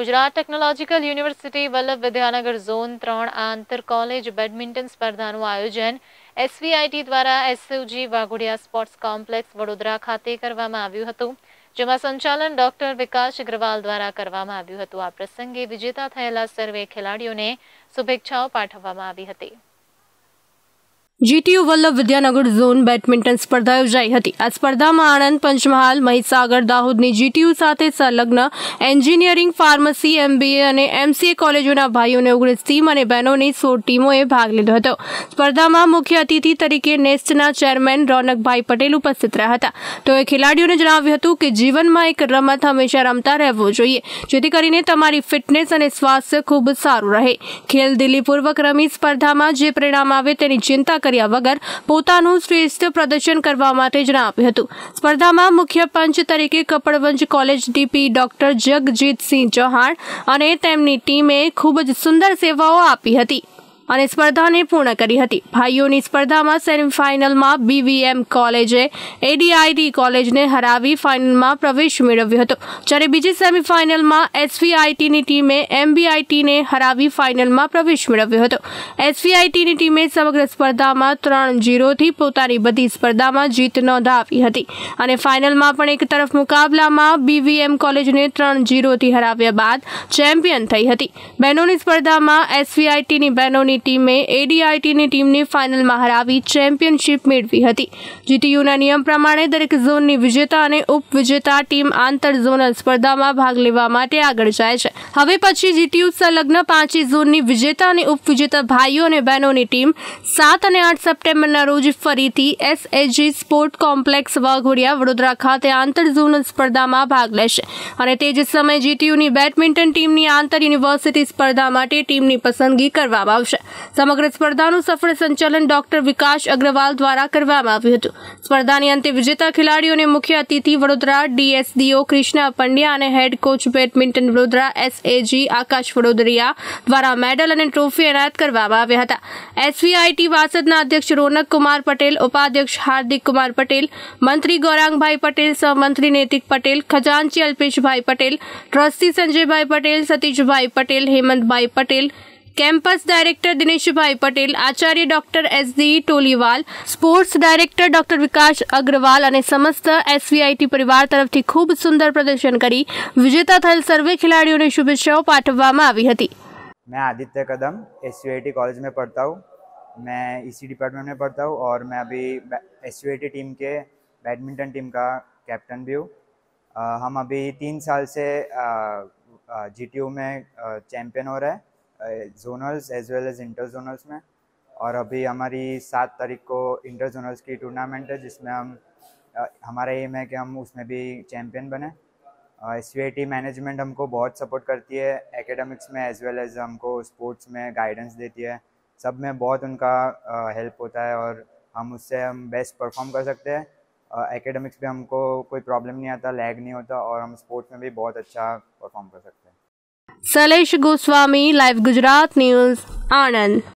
Gujarat technological university Vallabh Vidyanagar zone ત્રણ આંતર college badminton સ્પર્ધાનું આયોજન એસવીઆઈટી દ્વારા SUG Waghodia sports complex Vadodara ખાતે કરવામાં આવ્યું હતું, જેમાં સંચાલન ડોક્ટર વિકાસ અગ્રવાલ દ્વારા કરવામાં આવ્યું હતું. આ પ્રસંગે વિજેતા થયેલા સર્વે ખેલાડીઓને શુભેચ્છાઓ પાઠવવામાં આવી હતી. GTU Vallabh Vidyanagar zone badminton સ્પર્ધા યોજાઈ હતી આ સ્પર્ધામાં આણંદ પંચમહાલ મહીસાગર દાહોદની જીટીયુ સાથે સંલગ્ન એન્જિનિયરિંગ ફાર્મસી એમબીએ અને એમસીએ કોલેજોના ભાઈઓને ઓગણીસ ટીમ અને બહેનોની સોળ ટીમોએ ભાગ લીધો હતો સ્પર્ધામાં મુખ્ય અતિથિ તરીકે નેસ્ટના ચેરમેન રોનકભાઈ પટેલ ઉપસ્થિત રહ્યા હતા તેઓએ ખેલાડીઓને જણાવ્યું હતું કે જીવનમાં એક રમત હંમેશા રમતા રહેવો જોઈએ જેથી કરીને તમારી ફિટનેસ અને સ્વાસ્થ્ય ખૂબ સારું રહે ખેલ દિલ્હીપૂર્વક રમી સ્પર્ધામાં જે પરિણામ આવે તેની ચિંતા કર્યા વગર પોતાનું શ્રેષ્ઠ પ્રદર્શન કરવા માટે જણાવ્યું હતું સ્પર્ધામાં મુખ્ય પંચ તરીકે Kapadvanj college DP doctor Jagjitsinh Chauhan અને તેમની ટીમે ખૂબ જ સુંદર સેવાઓ આપી હતી અને સ્પર્ધાને પૂર્ણ કરી હતી. ભાઈઓની સ્પર્ધામાં સેમીફાઇનલમાં બીવીએમ કોલેજે એડીઆઈટી કોલેજને હરાવી ફાઇનલમાં પ્રવેશ મેળવ્યો હતો. જ્યારે બીજી સેમીફાઇનલમાં એસવીઆઈટીની ટીમે એમબીઆઈટીને હરાવી ફાઇનલમાં પ્રવેશ મેળવ્યો હતો. એસવીઆઈટીની ટીમે સમગ્ર સ્પર્ધામાં ત્રણ જીરોથી પોતાની બધી સ્પર્ધામાં જીત નોંધાવી હતી. અને ફાઇનલમાં પણ એક તરફ મુકાબલામાં બીવીએમ કોલેજને ત્રણ જીરોથી હરાવ્યા બાદ ચેમ્પિયન થઈ હતી. બહેનોની સ્પર્ધામાં એસવીઆઈટીની બહેનોની ટીમે એડીઆઈટીની ટીમને ફાઇનલમાં હરાવી ચેમ્પિયનશિપ મેળવી હતી. જીટીયુના નિયમ પ્રમાણે દરેક ઝોનની વિજેતા અને ઉપવિજેતા ટીમ આંતર ઝોનલ સ્પર્ધામાં ભાગ લેવા માટે આગળ જાય છે. હવે પછી જીટીયુ સંલગ્ન પાંચે ઝોનની વિજેતા અને ઉપવિજેતા ભાઈઓ અને બહેનોની ટીમ સાત અને આઠ સપ્ટેમ્બરના રોજ ફરીથી SAG sport complex Waghodia Vadodara ખાતે આંતર ઝોનલ સ્પર્ધામાં ભાગ લેશે. અને તે જ સમયે જીટીયુની બેડમિન્ટન ટીમની આંતર યુનિવર્સિટી સ્પર્ધા માટે ટીમની પસંદગી કરવામાં આવશે. સમગ્ર સ્પર્ધાનું સફળ સંચાલન ડોક્ટર વિકાસ અગ્રવાલ દ્વારા કરવામાં આવ્યું હતું સ્પર્ધાની અંતે વિજેતા ખેલાડીઓને મુખ્ય અતિથિ વડોદરા ડીએસડીઓ કૃષ્ણા પંડ્યા અને head coach badminton Vadodara SAG Akash Vadodariya દ્વારા મેડલ અને ટ્રોફી એનાયત કરવામાં આવ્યા હતા એસવીઆઈટી વાસદના અધ્યક્ષ રોનક કુમાર પટેલ ઉપાધ્યક્ષ હાર્દિક કુમાર પટેલ મંત્રી ગૌરાંગભાઈ પટેલ સહમંત્રી નૈતિક પટેલ ખજાનચી અલ્પેશભાઈ પટેલ ટ્રસ્ટી સંજયભાઈ પટેલ સતીશભાઈ પટેલ હેમંતભાઈ Patel campus director Dineshbhai Patel Acharya doctor S D Toliwal sports director doctor Vikas Agrawal અને સમસ્ત એસવીઆઈટી પરિવાર તરફથી ખૂબ સુંદર પ્રદર્શન કરી વિજેતા થયેલ સર્વે ખેલાડીઓને શુભેચ્છાઓ પાઠવવામાં આવી હતી मैं आदित्य कदम एस कॉलेज में पढ़ता हूँ मैं इसी डिपार्टमेंट में पढ़ता हूँ और मैं अभी एस टीम के बैडमिंटन टीम का कैप्टन भी हूँ हम अभी तीन साल से जी में चैम्पियन हो रहे हैं zonals as well as inter zonals में। और अभी हमारी सात तारीख को इंटर जोनल्स की टूर्नामेंट है, जिसमें हम हमारा एम है कि हम उसमें भी चैम्पियन बने। एस टी मैनेजमेंट हमको बहुत सपोर्ट करती है एकेडमिक्स में एज वेल एज हमको स्पोर्ट्स में गाइडेंस देती है। सब में बहुत उनका हेल्प होता है और हम उससे हम बेस्ट परफॉर्म कर सकते हैं। एकेडमिक्स में हमको कोई प्रॉब्लम नहीं आता लैग नहीं होता और हम स्पोर्ट्स में भी बहुत अच्छा परफॉर्म कर सकते हैं। Shailesh Goswami live Gujarat news Anand